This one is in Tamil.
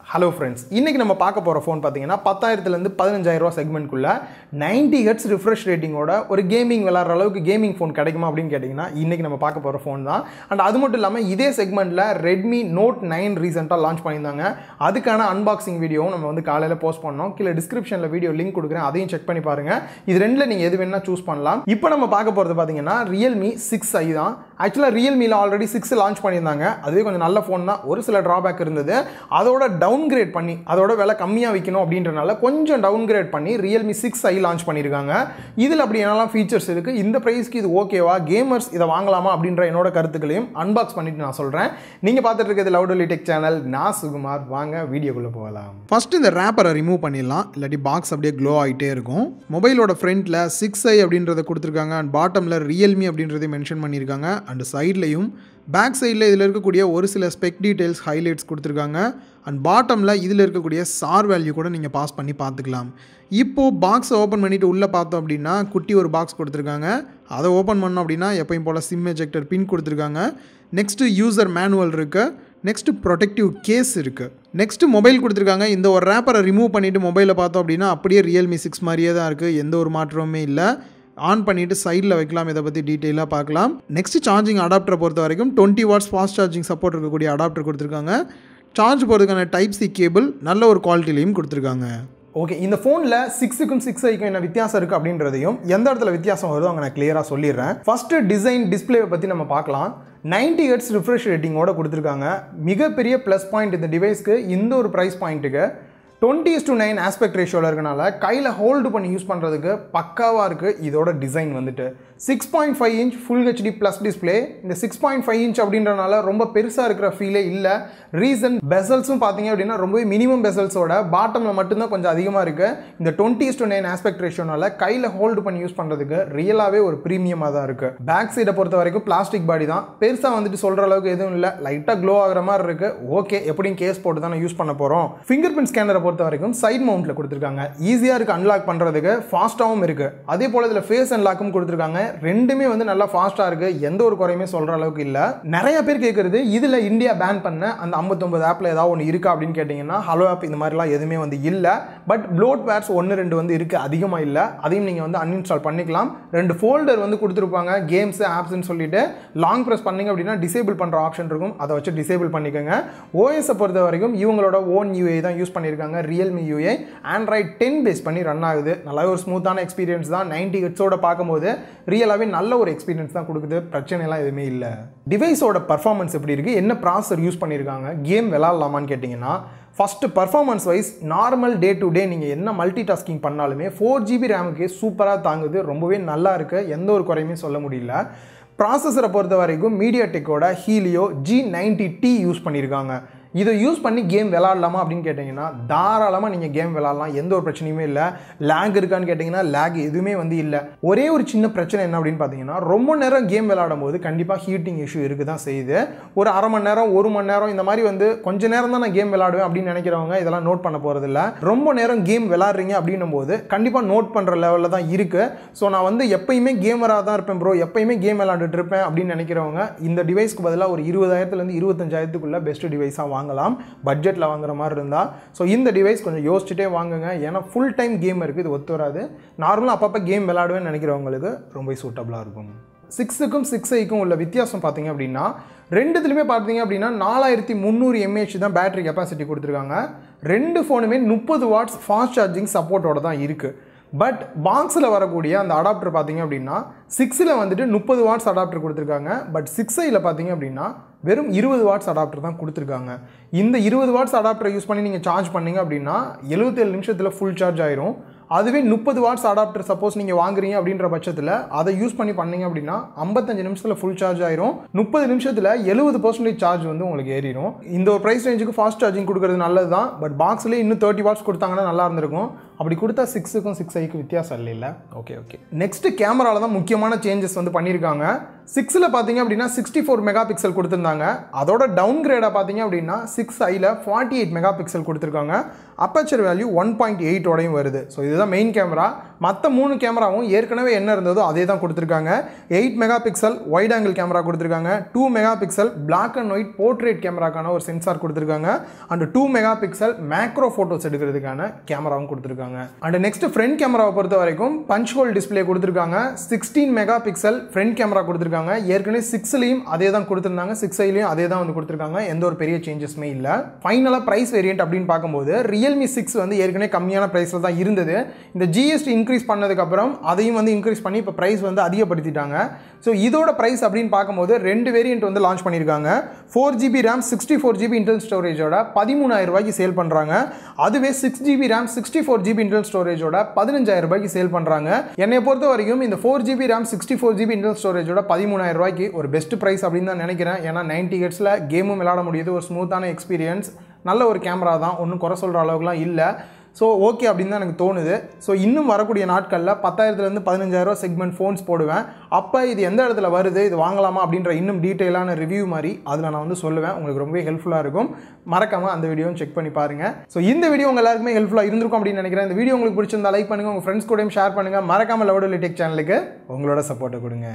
ஹலோ ஃப்ரெண்ட்ஸ் இன்றைக்கி நம்ம பார்க்க போகிற ஃபோன் பார்த்தீங்கன்னா பத்தாயிரத்துலேருந்து பதினஞ்சாயிரரூவா செக்மெண்ட்குள்ளே 90 ஹெட்ஸ் ரிஃப்ரெஷ் ரேட்டிங்கோட ஒரு கேமிங் விளாட்ற அளவுக்கு கேமிங் ஃபோன் கிடைக்குமா அப்படின்னு கேட்டிங்கன்னா இன்றைக்கி நம்ம பார்க்க போகிற ஃபோன் தான். அண்ட் அது மட்டும் இல்லாமல் இதே செக்மெண்ட்டில் ரெட்மி நோட் நைன் ரீசெண்டாக லான்ச் பண்ணியிருந்தாங்க. அதுக்கான அன்பாக்சிங் வீடியோவும் நம்ம வந்து காலையில் போஸ்ட் பண்ணோம். கீழே டிஸ்கிரிப்ஷனில் வீடியோ லிங்க் கொடுக்குறேன். அதையும் செக் பண்ணி பாருங்கள் இது ரெண்டில் நீங்கள் எது வேணால் சூஸ் பண்ணலாம். இப்போ நம்ம பார்க்க போகிறது பார்த்தீங்கன்னா ரியல்மி சிக்ஸ் ஐ தான். ஆக்சுவலாக ரியல்மியில் ஆல்ரெடி சிக்ஸ் லான்ச் பண்ணியிருந்தாங்க. அதுவே கொஞ்சம் நல்ல ஃபோன் தான். ஒரு சில ட்ராபேக் இருந்தது. அதோட டவுன்கிரேட் பண்ணி அதோட விலை கம்மியாக விற்கணும் அப்படின்றனால கொஞ்சம் டவுன்கிரேட் பண்ணி ரியல்மி சிக்ஸ் ஐ லான்ச் பண்ணியிருக்காங்க. இதில் அப்படி என்னெல்லாம் ஃபீச்சர்ஸ் இருக்குது இந்த ப்ரைஸ்க்கு இது ஓகேவா கேமர்ஸ் இதை வாங்கலாமா அப்படின்ற என்னோட கருத்துக்களையும் அன்பாக்ஸ் பண்ணிட்டு நான் சொல்கிறேன் நீங்கள் பார்த்துட்டு இருக்கிறது லவுடலி டெக் சேனல் நான் சுகுமார். வாங்க வீடியோக்குள்ளே போகலாம். ஃபஸ்ட்டு இந்த ரேப்பரை ரிமூவ் பண்ணிடலாம். இல்லாட்டி பாக்ஸ் அப்படியே க்ளோ ஆகிட்டே இருக்கும். மொபைலோட ஃப்ரண்ட்டில் சிக்ஸ் ஐ அப்படின்றத கொடுத்துருக்காங்க. அண்ட் பாட்டமில் ரியல்மி அப்படின்றதையும் மென்ஷன் பண்ணியிருக்காங்க. அண்ட் சைட்லையும் பேக் சைடில் இதில் இருக்கக்கூடிய ஒரு சில ஸ்பெக் டீட்டெயில்ஸ் ஹைலைட்ஸ் கொடுத்துருக்காங்க. அண்ட் பாட்டமில் இதில் இருக்கக்கூடிய சார் வேல்யூ கூட நீங்கள் பாஸ் பண்ணி பார்த்துக்கலாம். இப்போது பாக்ஸை ஓப்பன் பண்ணிவிட்டு உள்ளே பார்த்தோம் அப்படின்னா குட்டி ஒரு பாக்ஸ் கொடுத்துருக்காங்க. அதை ஓப்பன் பண்ணோம் அப்படின்னா எப்பயும் போல் சிம் எஜெக்டர் பின் கொடுத்துருக்காங்க. நெக்ஸ்ட்டு யூசர் மேனுவல் இருக்குது நெக்ஸ்ட்டு ப்ரொடெக்டிவ் கேஸ் இருக்குது நெக்ஸ்ட்டு மொபைல் கொடுத்துருக்காங்க. இந்த ஒரு ரேப்பரை ரிமூவ் பண்ணிவிட்டு மொபைலை பார்த்தோம் அப்படின்னா அப்படியே ரியல்மி சிக்ஸ் மாதிரியே தான் இருக்குது எந்த ஒரு மாற்றமுமே இல்லை. ஆன் பண்ணிவிட்டு சைடில் வைக்கலாம். இதை பற்றி டீட்டெயிலாக பார்க்கலாம். நெக்ஸ்ட் சார்ஜிங் அடாப்டரை பொறுத்த வரைக்கும் twenty watts fast charging support இருக்கக்கூடிய அடாப்டர் கொடுத்துருக்காங்க. சார்ஜ் போகிறதுக்கான டைப் சி கேபிள் நல்ல ஒரு குவாலிட்டிலையும் கொடுத்துருக்காங்க. ஓகே இந்த ஃபோனில் சிக்ஸுக்கும் சிக்ஸ் ஐக்கும் என்ன வித்தியாசம் இருக்குது அப்படின்றதையும் எந்த இடத்துல வித்தியாசம் வருதோ அங்கே நான் கிளியராக சொல்லிடுறேன். ஃபஸ்ட்டு டிசைன் டிஸ்பிளேவை பற்றி நம்ம பார்க்கலாம். 90 ஹெட்ஸ் ரிஃப்ரெஷ் ரேட்டிங்கோடு கொடுத்துருக்காங்க. மிகப்பெரிய ப்ளஸ் பாயிண்ட் இந்த டிவைஸ்க்கு இந்த ஒரு ப்ரைஸ் பாயிண்ட்டுக்கு twenty is to nine aspect ரேஷியோவில் இருக்கனால கையில் ஹோல்டு பண்ணி யூஸ் பண்ணுறதுக்கு பக்காவாக இருக்குது இதோட டிசைன் வந்துட்டு. Six point five inch full HD plus display இந்த சிக்ஸ் பாயிண்ட் ஃபைவ் இன்ச் அப்படின்றனால ரொம்ப பெருசாக இருக்கிற ஃபீலே இல்லை. ரீசன் பெசல்ஸும் பார்த்தீங்க அப்படின்னா ரொம்பவே மினிமம் பெசல்ஸோட பாட்டமில் மட்டும்தான் கொஞ்சம் அதிகமாக இருக்குது இந்த டுவெண்ட்டி டு நைன் ஆஸ்பெக்ட் ரேஷியோனால கையில் ஹோல்டு பண்ணி யூஸ் பண்ணுறதுக்கு ரியலாகவே ஒரு ப்ரீமியமாக தான் இருக்குது பேக் சைடை பொறுத்த வரைக்கும் பிளாஸ்டிக் பாடி தான். பெருசாக வந்துட்டு சொல்கிற அளவுக்கு எதுவும் இல்லை. லைட்டாக க்ளோ ஆகிற மாதிரி இருக்குது ஓகே எப்படியும் கேஸ் போட்டு தானே யூஸ் பண்ண போகிறோம் ஃபிங்கர் பிரிண்ட் ஸ்கேனரை பொறுத்த வரைக்கும் சைட் மவுண்ட்டில் கொடுத்துருக்காங்க. ஈஸியாக இருக்குது அன்லாக் பண்ணுறதுக்கு ஃபாஸ்ட்டாகவும் இருக்குது அதே போல் இதில் ஃபேஸ் அன்லாக்கும் கொடுத்துருக்காங்க. ரெண்டுமே வந்து நல்லா ஃபாஸ்ட்டாக இருக்குது எந்த ஒரு குறையுமே சொல்கிற அளவுக்கு இல்லை. நிறைய பேர் கேட்குறது இதில் இந்தியா பேன் பண்ண அந்த ஐம்பத்தொம்பது ஆப்பில் ஏதாவது ஒன்று இருக்கா அப்படின்னு கேட்டிங்கன்னா ஹலோ ஆப் இந்த மாதிரிலாம் எதுவுமே வந்து இல்லை. பட் ப்ளோட் வேர்ஸ் ஒன்று ரெண்டு வந்து இருக்குது அதிகமாக இல்லை. அதையும் நீங்கள் வந்து அன்இன்ஸ்டால் பண்ணிக்கலாம். ரெண்டு ஃபோல்டர் வந்து கொடுத்துருப்பாங்க கேம்ஸ் ஆப்ஸ்ன்னு சொல்லிட்டு. லாங் ப்ரெஸ் பண்ணிங்க அப்படின்னா டிசேபிள் பண்ணுற ஆப்ஷன் இருக்கும். அதை வச்சு டிசேபிள் பண்ணிக்கோங்க. ஓஎஸை பொறுத்த வரைக்கும் இவங்களோட ஓன் யூஏ தான் யூஸ் பண்ணியிருக்காங்க Realme UI Android ten base பண்ணி ரன் ஆகுது. நல்லா ஒரு ஸ்மூத்தான எக்ஸ்பீரியன்ஸ் தான். நைன்டி ஹெட்ஸோட பார்க்கும்போது ரியலாகவே நல்ல ஒரு எக்ஸ்பீரியன்ஸ் தான் கொடுக்குது. பிரச்சனைலாம் எதுவுமே இல்லை. டிவைஸோட பர்ஃபார்மன்ஸ் எப்படி இருக்குது என்ன ப்ராசர் யூஸ் பண்ணியிருக்காங்க கேம் விளாட்லாமான்னு கேட்டிங்கன்னா first performance wise normal day to day நீங்கள் என்ன மல்டி டாஸ்கிங் பண்ணாலுமே ஃபோர் ஜிபி ரேமுக்கு சூப்பராக தாங்குது. ரொம்பவே நல்லா இருக்குது எந்த ஒரு குறையுமே சொல்ல முடியல. ப்ராசஸரை பொறுத்த வரைக்கும் media டெக்கோட Helio G ninety T use பண்ணியிருக்காங்க இதை யூஸ் பண்ணி கேம் விளாட்லாமா அப்படின்னு கேட்டிங்கன்னா தாராளமாக நீங்கள் கேம் விளாட்லாம் எந்த ஒரு பிரச்சனையுமே இல்லை. லேக் இருக்கான்னு கேட்டிங்கன்னா லேக் எதுவுமே வந்து இல்லை. ஒரே ஒரு சின்ன பிரச்சனை என்ன அப்படின்னு பார்த்தீங்கன்னா ரொம்ப நேரம் கேம் விளாடும் போது கண்டிப்பாக ஹீட்டிங் இஷ்யூ இருக்குது தான் செய்யுது. ஒரு அரை மணி நேரம் ஒரு மணி நேரம் இந்த மாதிரி வந்து கொஞ்ச நேரம் தான் நான் கேம் விளாடுவேன் அப்படின்னு நினைக்கிறவங்க இதெல்லாம் நோட் பண்ண போகிறதில்ல ரொம்ப நேரம் கேம் விளாட்றீங்க அப்படின்னும் போது கண்டிப்பாக நோட் பண்ணுற லெவலில் தான் இருக்குது ஸோ நான் வந்து எப்பயுமே கேமராக தான் இருப்பேன் ப்ரோ எப்பயுமே கேம் விளாண்டுட்டு இருப்பேன் அப்படின்னு நினைக்கிறவங்க இந்த டிவைஸ்க்கு பதிலாக ஒரு இருபதாயிரத்துலேருந்து இருபத்தஞ்சாயிரத்துக்குள்ளே பெஸ்ட் டிவைஸாக வாங்கலாம் பட்ஜெட்டில் வாங்குற மாதிரி இருந்தால் ஸோ இந்த டிவைஸ் கொஞ்சம் யோசிச்சுட்டே வாங்குங்க. ஏன்னா ஃபுல் டைம் கேம் இருக்குது இது ஒத்து வராது. நார்மலாக அப்பப்போ கேம் விளாடுவேன்னு நினைக்கிறவங்களுக்கு ரொம்ப சூட்டபுளாக இருக்கும். சிக்ஸுக்கும் சிக்ஸ் ஐக்கும் உள்ள வித்தியாசம் பார்த்தீங்க அப்படின்னா ரெண்டுத்துலையுமே பார்த்தீங்க அப்படின்னா நாலாயிரத்தி முந்நூறு எம்ஏஹெச் தான் பேட்டரி கெப்பாசிட்டி கொடுத்துருக்காங்க. ரெண்டு ஃபோனுமே முப்பது வாட்ஸ் ஃபாஸ்ட் சார்ஜிங் சப்போர்ட்டோட தான் இருக்குது பட் பாக்ஸில் வரக்கூடிய அந்த அடாப்டர் பார்த்தீங்க அப்படின்னா சிக்ஸில் வந்துட்டு முப்பது வாட்ஸ் அடாப்டர் கொடுத்துருக்காங்க. பட் சிக்ஸ் ஐயில் பார்த்தீங்க அப்படின்னா வெறும் இருபது வாட்ஸ் அடாப்டர் தான் கொடுத்துருக்காங்க. இந்த இருபது வாட்ஸ் அடாப்டரை யூஸ் பண்ணி நீங்கள் சார்ஜ் பண்ணீங்க அப்படின்னா எழுபத்தேழு நிமிஷத்தில் ஃபுல் சார்ஜ் ஆயிரும். அதுவே முப்பது வாட்ஸ் அடாப்டர் சப்போஸ் நீங்கள் வாங்குறீங்க அப்படின்ற பட்சத்தில் அதை யூஸ் பண்ணி பண்ணீங்க அப்படின்னா ஐம்பத்தஞ்சு நிமிஷத்தில் ஃபுல் சார்ஜ் ஆயிரும். முப்பது நிமிஷத்தில் எழுபது பர்சன்டேஜ் சார்ஜ் வந்து உங்களுக்கு ஏறிடும் இந்த ஒரு ப்ரைஸ் ரேஞ்சுக்கு ஃபாஸ்ட் சார்ஜிங் கொடுக்குறது நல்லது தான். பட் பாக்ஸ்லேயே இன்னும் தேர்ட்டி வாட்ஸ் கொடுத்தாங்கன்னா நல்லா இருந்திருக்கும். அப்படி கொடுத்தா சிக்ஸுக்கும் சிக்ஸ் ஐக்கு வித்தியாசம் இல்லை ஓகே ஓகே நெக்ஸ்ட் கேமராவில் தான் முக்கியமான சேஞ்சஸ் வந்து பண்ணியிருக்காங்க சிக்ஸில் பார்த்தீங்க அப்படின்னா சிக்ஸ்டி ஃபோர் மெகா பிக்சல் கொடுத்துருந்தாங்க. அதோட டவுன் கிரேடாக பார்த்தீங்க அப்படின்னா சிக்ஸ் ஐயில் ஃபார்ட்டி எயிட் மெகா பிக்சல் கொடுத்துருக்காங்க. அப்பச்சர் வேல்யூ ஒன் பாயிண்ட் எயிட்டோடையும் வருது. ஸோ இதுதான் மெயின் கேமரா மற்ற மூணு கேமராவும் ஏற்கனவே என்ன இருந்ததோ அதே தான் கொடுத்துருக்காங்க. Eight megapixel wide angle camera கொடுத்துருக்காங்க. Two megapixel black and white portrait கேமராக்கான ஒரு சென்சார் கொடுத்துருக்காங்க. And two megapixel macro photos எடுக்கிறதுக்கான கேமராவும் கொடுத்துருக்காங்க. அண்ட் நெக்ஸ்ட் ஃப்ரண்ட் கேமராவை பொறுத்த வரைக்கும் பஞ்ச் ஹோல் டிஸ்பிளே கொடுத்துருக்காங்க. Sixteen mega pixel front camera கொடுத்துருக்காங்க. ஏற்கனவே சிக்ஸ்லையும் அதே தான் கொடுத்துருந்தாங்க. சிக்ஸ் ஐலையும் அதே தான் வந்து கொடுத்துருக்காங்க. எந்த ஒரு பெரிய சேஞ்சஸுமே இல்லை. ஃபைனலாக ப்ரைஸ் வேரியன்ட் அப்படின்னு பார்க்கும்போது ரியல்மி சிக்ஸ் வந்து ஏற்கனவே கம்மியான ப்ரைஸில் தான் இருந்தது. இந்த ஜிஎஸ்டி இன்க்ரீஸ் பண்ணதுக்கப்புறம் அதையும் வந்து இன்க்ரீஸ் பண்ணி இப்போ ப்ரைஸ் வந்து அதிகப்படுத்திட்டாங்க. ஸோ இதோட ப்ரைஸ் அப்படின்னு பார்க்கும்போது ரெண்டு வேரியன்ட் வந்து லான்ச் பண்ணியிருக்காங்க. Four GB RAM sixty four GB internal ஸ்டோரேஜோட பதிமூணாயிரம் ரூபாய்க்கு சேல் பண்ணுறாங்க அதுவே six GB RAM sixty four GB internal ஸ்டோரேஜோட பதினஞ்சாயிரம் ரூபாய்க்கு சேல் பண்ணுறாங்க என்னை பொறுத்த வரைக்கும் இந்த four GB RAM sixty four GB internal ஸ்டோரேஜோட பதிமூணாயிரம் ரூபாய்க்கு ஒரு பெஸ்ட் ப்ரைஸ் அப்படின்னு தான் நினைக்கிறேன். ஏன்னா நைன்டி ஹெட்ஸில் கேமும் விளாட முடியுது. ஒரு ஸ்மூத்தான எக்ஸ்பீரியன்ஸ் நல்ல ஒரு கேமரா தான் ஒன்றும் குறை சொல்கிற அளவுக்குலாம் இல்லை. ஸோ ஓகே அப்படின்னு தான் எனக்கு தோணுது. ஸோ இன்னும் வரக்கூடிய நாட்களில் பத்தாயிரத்துலேருந்து பதினஞ்சாயிரரூவா செக்மெண்ட் ஃபோன்ஸ் போடுவேன். அப்போ இது எந்த இடத்துல வருது இது வாங்கலாமா அப்படின்ற இன்னும் டீட்டெயிலான ரிவ்யூ மாதிரி அதில் நான் வந்து சொல்லுவேன். உங்களுக்கு ரொம்பவே ஹெல்ப்ஃபுல்லாக இருக்கும். மறக்காமல் அந்த வீடியோவும் செக் பண்ணி பாருங்கள் ஸோ இந்த வீடியோ உங்கள் எல்லாருக்குமே ஹெல்ப்ஃபுல்லாக இருந்திருக்கும் அப்படின்னு நினைக்கிறேன். இந்த வீடியோ உங்களுக்கு பிடிச்சிருந்தா லைக் பண்ணுங்கள் உங்கள் ஃப்ரெண்ட்ஸ் கூடயும் ஷேர் பண்ணுங்கள் மறக்காமல் லவுட் டெக் சேனலுக்கு உங்களோட சப்போர்ட்டை கொடுங்க.